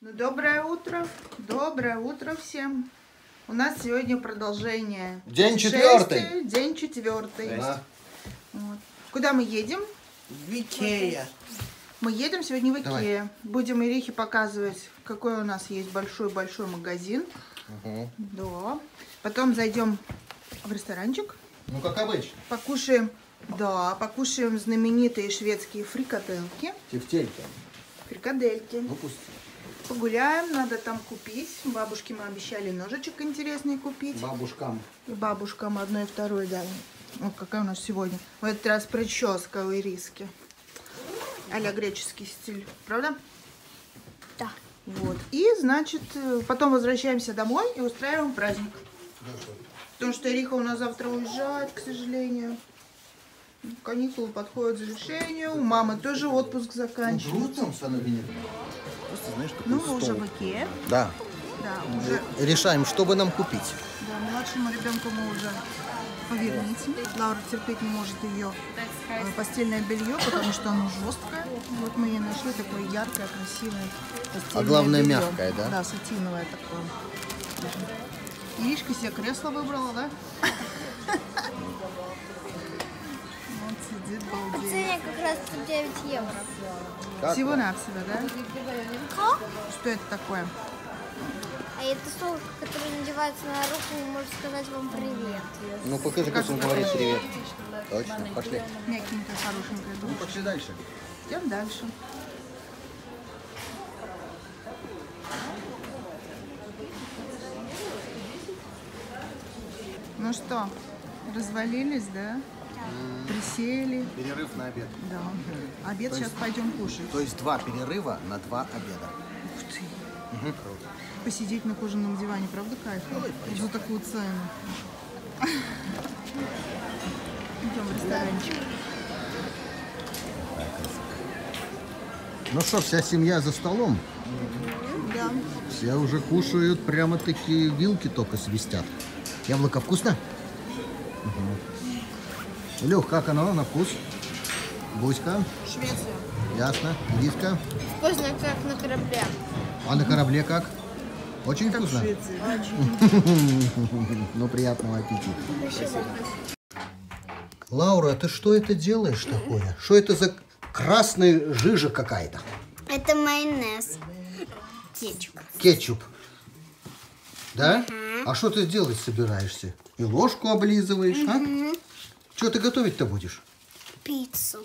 Ну, доброе утро. Доброе утро всем. У нас сегодня продолжение. День четвертый. День четвертый. Да. Вот. Куда мы едем? В Икея. Мы едем сегодня в Давай. Икеа. Будем Ирихе показывать, какой у нас есть большой-большой магазин. Мгм. Да. Потом зайдем в ресторанчик. Ну, как обычно. Покушаем, да, покушаем знаменитые шведские фрикаделки. Тефтелька. Фрикадельки. Ну, пусть. Погуляем, надо там купить. Бабушке мы обещали ножичек интересный купить. Бабушкам. И бабушкам одной и второй дали. Вот какая у нас сегодня. В этот раз прическа у Ириски. а греческий стиль. Правда? Да. Вот. И, значит, потом возвращаемся домой и устраиваем праздник. Потому что Ириха у нас завтра уезжает, к сожалению. Каникулы подходят к завершению. У мамы тоже отпуск заканчивается. там становится. Просто знаешь, такой Ну, мы уже в Икее. Да. Да, уже Решаем, что бы нам купить. Да, младшему ребенку мы уже поверните. Лаура терпеть не может ее э, постельное белье, потому что оно жесткое. Вот мы ей нашли такое яркое, красивое постельное А главное, белье. мягкое, да? Да, сатиновое такое. Иришка себе кресло выбрала, да? Сидит, балдеет. Цене как раз 9 евро. Как Всего-навсего, да? Что это такое? А это солнце, который надевается на руку, может сказать вам привет. Ну, покажи, как он говорит привет. Точно, пошли. Мягенькое, хорошенькое. Ну, пошли дальше. Идем дальше. Ну что, развалились, да? Присели. Перерыв на обед. Да. Обед сейчас пойдем кушать. То есть два перерыва на два обеда. Ух ты. Посидеть на кожаном диване, правда кайф? За такую цену. Идем в ресторанчик. Ну что, вся семья за столом. Да. Все уже кушают, прямо такие вилки только свистят. Яблоко вкусно? Угу. Илюх, как оно на вкус? Буська, Швеция. ясно. Диска. Вкусно, как на корабле. А на корабле как? Очень Как вкусно? Швеции. Ну, приятного аппетита. Лаура, ты что это делаешь такое? Что это за красная жижа какая-то? Это майонез. Кетчуп. Кетчуп. Да? А что ты делать собираешься? И ложку облизываешь, а? Что ты готовить-то будешь? Пиццу.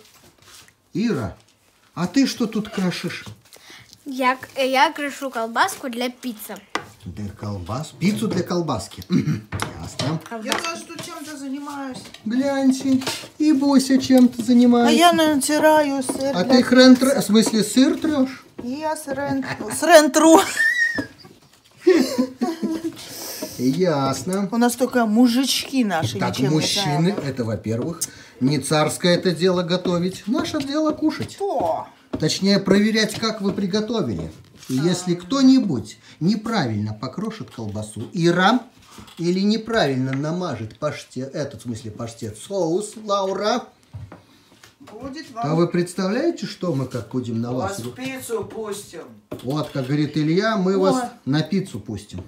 Ира, а ты что тут крошишь? Я, я крашу колбаску для пиццы. Для колбас. Пиццу для колбаски. Ясно. Я тоже тут чем-то занимаюсь. Гляньте, и Бося чем-то А занимается. я натираю сыр. А для ты хрен, в смысле сыр трешь? Я с рен... с рен-тру. Ясно. У нас только мужички наши Так, ничем не мужчины, знают. это во-первых. Не царское это дело готовить. Наше дело кушать. Что? Точнее, проверять, как вы приготовили. И если кто-нибудь неправильно покрошит колбасу, Ира, или неправильно намажет паштет, этот, в смысле паштет, соус, Лаура, Будет а вам... вы представляете, что мы как будем на вас? Вас в пиццу пустим. Вот, как говорит Илья, мы Ой. вас на пиццу пустим.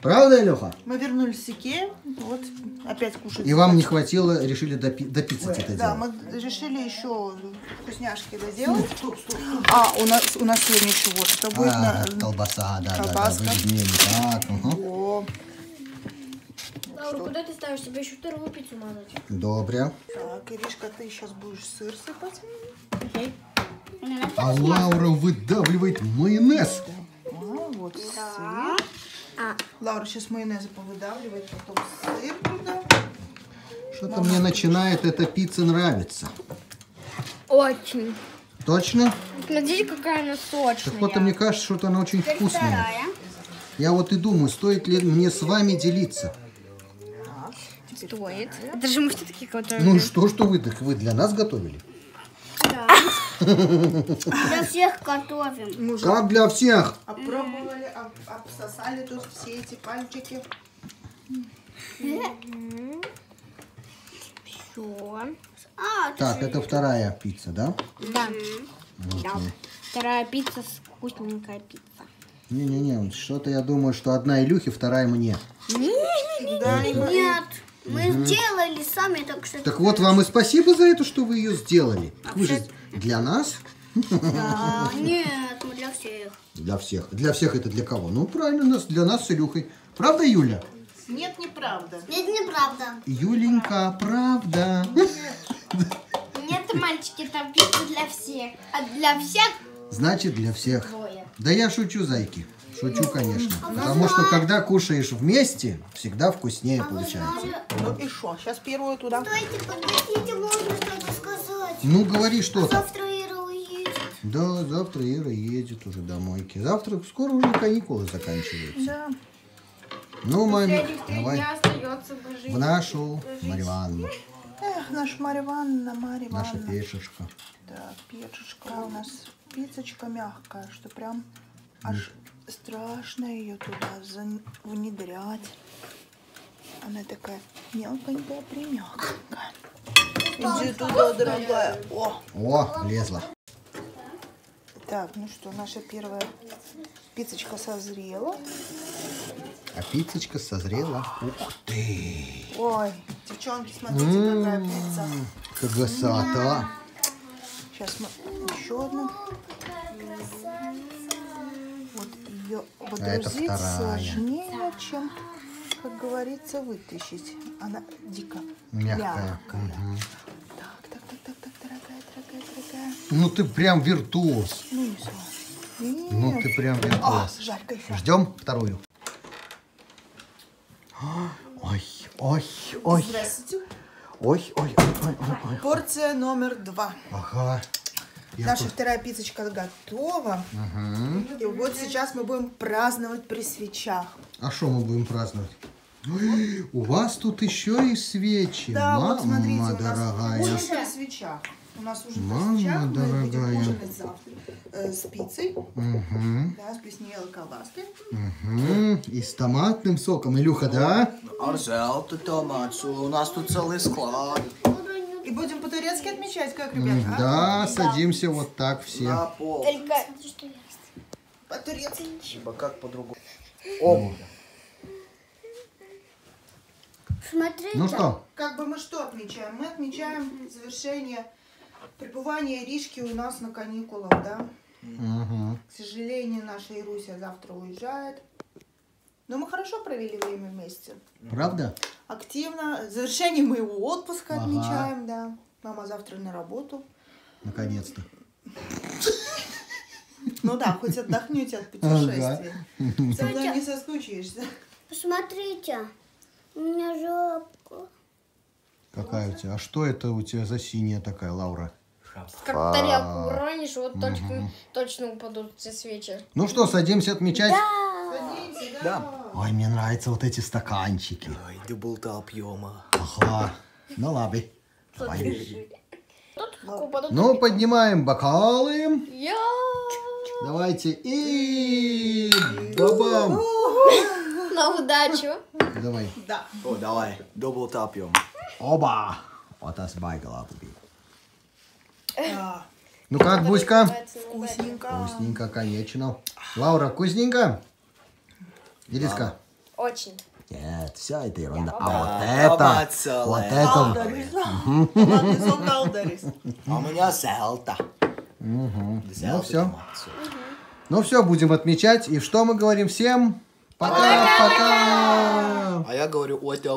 Правда, Илюха? Мы вернулись с Икеи, вот, опять кушать. И вам не хватило, решили допи- допицать это Да, дело. мы решили еще вкусняшки доделать. А, у нас, у нас сегодня еще вот это будет. А, на- колбаса, да, да, да, колбаска. вы изменили. Так, угу. О, Лаура, куда ты ставишь себе еще вторую пиццу мазать? Добре. так, Иришка, ты сейчас будешь сыр сыпать. А Лаура выдавливает майонез. А, вот сыр. Лаура сейчас майонеза повыдавливает, потом сыр туда. Что-то мне начинает эта пицца нравиться. Очень. Точно? Смотрите, какая она сочная. Так вот, мне кажется, что она очень вкусная. Я вот и думаю, стоит ли мне с вами делиться. Стоит. Это же мужчины такие, которые... Ну и что, что вы, так вы для нас готовили? Для всех готовим. Мы Как для всех. опробовали, об- обсосали тут все эти пальчики. Все. А, Так, это вторая пицца, да? да. Окей. Вторая пицца, вкусненькая пицца. Не-не-не, что-то я думаю, что одна Илюхе, вторая мне. Да, и мы- мы сделали сами, так что... Так вот, вам и спасибо за это, что вы ее сделали. Так Вы же для нас, Да, нет, мы для всех. для всех. Для всех это для кого? Ну, правильно, нас, для нас с Илюхой. Правда, Юля? Нет, неправда. Нет, неправда. Юленька, правда. Нет, мальчики, там пицца для всех. А для всех Значит, для всех. двое. Да я шучу, зайки. Шучу, конечно. Потому что, когда кушаешь вместе, всегда вкуснее получается. Ну и что? Сейчас первую туда. Давайте, подождите, можно что-то сказать. Ну, говори что-то. Завтра Ира уедет. Да, завтра Ира едет уже домойки. Завтра скоро уже каникулы заканчиваются. Да. Ну, маме, давай в нашу Марьяну, Эх, наша Марья Ивановна, Марья наша пешечка. Так, печечка у нас пиццечка мягкая, что прям аж страшно ее туда внедрять. Она такая мелконькая, примягкая. Иди туда, дорогая. О, О, влезла. так, ну что, наша первая пиццечка созрела. А пиццечка созрела. Ух ты! Ой, девчонки, смотрите, какая пицца. Красота! Сейчас мы еще одну. Вот ее это водрузить вторая. сложнее, чем, как говорится, вытащить. Она дико Мягкая. Так, так, так, так, так, дорогая, дорогая, дорогая. Ну ты прям виртуоз. Ну и все. Ну ты прям А, виртуоз. жарко еще. Ждем вторую. Ой, ой, ой, Здравствуйте. ой, ой, ой, ой, ой. Порция номер два. Ага. Я Наша тут- вторая пиццечка готова. И вот сейчас мы будем праздновать при свечах. А что мы будем праздновать? Ой, у вас тут еще и свечи, Да, мама вот смотрите, у нас дорогая. ужин при свечах. У нас ужин Мама при свечах. Мы будем ужинать завтра э, с пиццей. Угу, Да, с плесневелой колбаской. угу. И с томатным соком. Илюха, да? Арзел, тут томат, у нас тут целый склад. И будем по-турецки отмечать, как, ребята? а? Да, садимся вот так На все. пол. Только... По-турецки. Ибо как по-другому. О, Смотрите. Ну что, Как бы мы что отмечаем? Мы отмечаем завершение пребывания Иришки у нас на каникулах, да? Мгм. К сожалению, наша Ируся завтра уезжает. Но мы хорошо провели время вместе. правда? Активно. Завершение моего отпуска Ага. отмечаем, да. Мама завтра на работу. Наконец-то. Ну да, хоть отдохнете от путешествий. Со мной не соскучишься. Посмотрите. У меня жопка. Какая у тебя? А что это у тебя за синяя такая, Лаура? Как тарелку уронишь, вот точно, точно упадут все свечи. Ну что, садимся отмечать? Садимся, Да. Ой, мне нравятся вот эти стаканчики. Ой, дублта объема. Ага. Ну ладно. Давай. Ну, поднимаем бокалы. Я... Давайте. И бабам. На удачу. Давай. Да. О, давай, дублта объема. Оба. Вот нас байгала. Ну как, Буська? Вкусненько. Вкусненько, конечно. Лаура, вкусненько? Ириска? Очень. Нет, вся это ерунда. А вот это, вот это. А у меня селта. Ну все. Ну все, будем отмечать. И что мы говорим всем? Пока-пока! А я говорю, вот это,